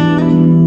Música